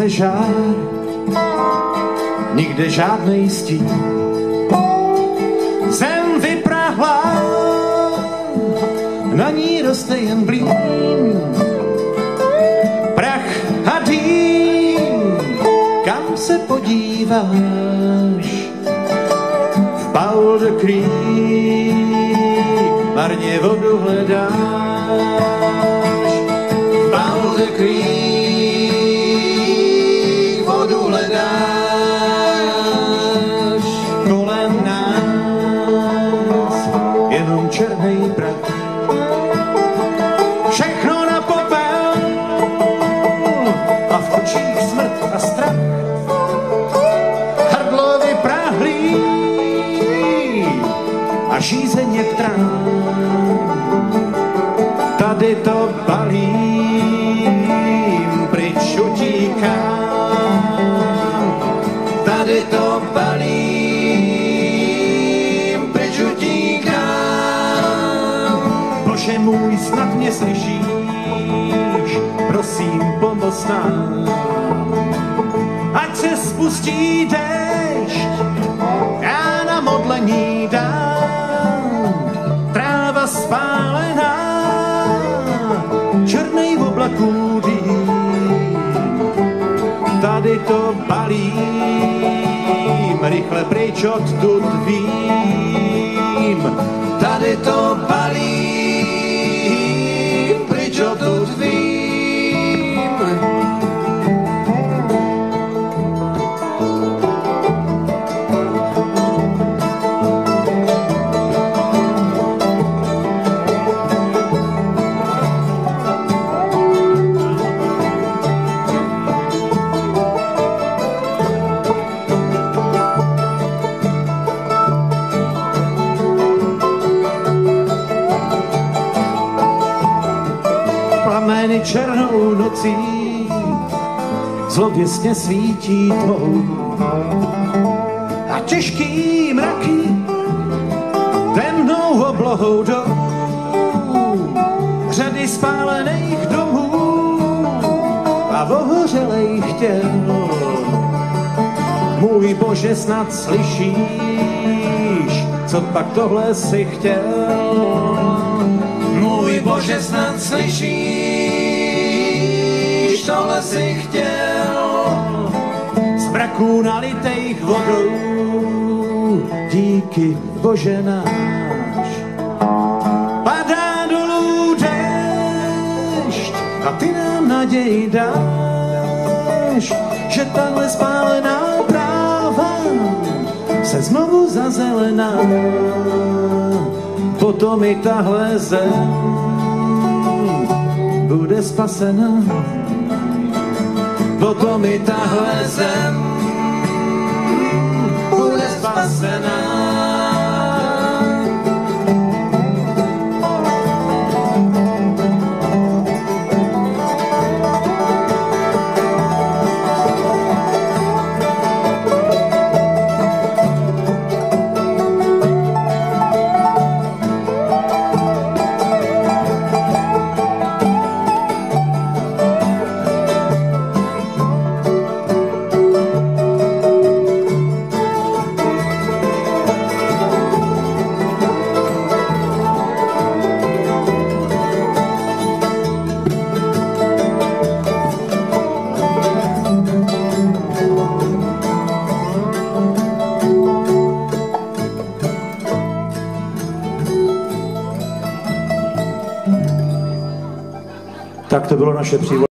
slunce žár, nikde žádnej stín. Zem vyprahlá, na ní roste jen blín. Prach a dým, kam se podíváš? V Paul Creek marně vodu hledáš. V Creek černý prach. Všechno na popel a v očích smrt a strach. Hrdlo vypráhlý a žízeň jak trán. Tady to balím, Bože můj, snad mě slyšíš, prosím, pomoz nám. Ať se spustí déšť, já na modlení dám. Tráva spálená, černej v oblaku dým. Tady to balím, rychle pryč odtud vím. Tady to balím, černou nocí zlověsně svítí tvou. A těžký mraky temnou oblohou jdou řady spálených domů a ohořelejch těl. Můj Bože, snad slyšíš, co pak tohle si chtěl? Můj Bože, snad slyšíš, tohle si chtěl. Z mraků nalitejch vodou, díky Bože náš. Padá dolů déšť a ty nám naději dáš, že tahle spálená práva se znovu zazelená potom i tahle zem bude spasena. Potom i tahle zem bude spasena. Tak to bylo naše přívo.